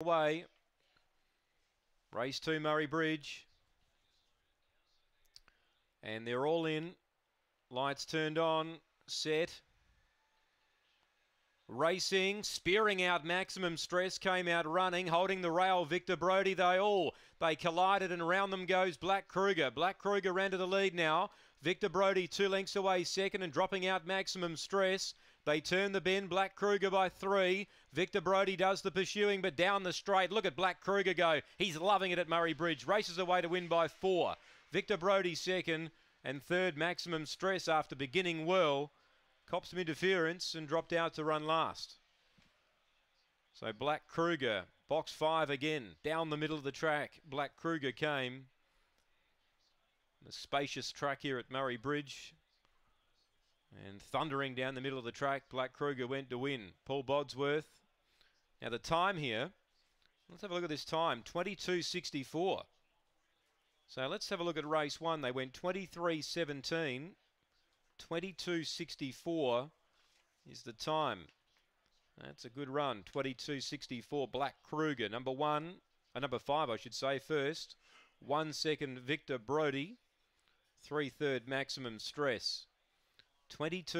away. Race two, Murray Bridge. And they're all in. Lights turned on. Set. Racing, spearing out maximum stress, came out running, holding the rail. Victor Brody, they all they collided, and around them goes Black Kruger. Black Kruger ran to the lead now. Victor Brody two lengths away, second, and dropping out maximum stress. They turn the bend. Black Kruger by three. Victor Brody does the pursuing, but down the straight. Look at Black Kruger go. He's loving it at Murray Bridge. Races away to win by four. Victor Brody second, and third maximum stress after beginning well. Copped some interference and dropped out to run last. So Black Kruger, box five again, down the middle of the track. Black Kruger came. The spacious track here at Murray Bridge. And thundering down the middle of the track, Black Kruger went to win. Paul Bodsworth. Now the time here, let's have a look at this time, 22.64. So let's have a look at race one. They went 23.17. 22.64 is the time. That's a good run. 22.64. Black Kruger, number one, uh, number five, I should say, first. One second, Victor Brody. Three third maximum stress. 22.